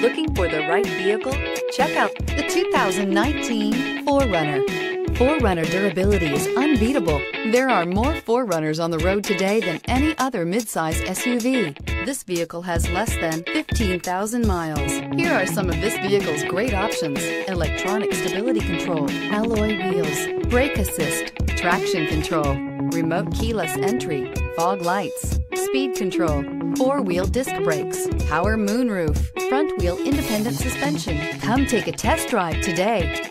Looking for the right vehicle? Check out the 2019 4Runner. 4Runner durability is unbeatable. There are more 4Runners on the road today than any other midsize SUV. This vehicle has less than 15,000 miles. Here are some of this vehicle's great options. Electronic stability control, alloy wheels, brake assist, traction control, remote keyless entry, fog lights, speed control, four-wheel disc brakes, power moonroof, front wheel independent suspension. Come take a test drive today.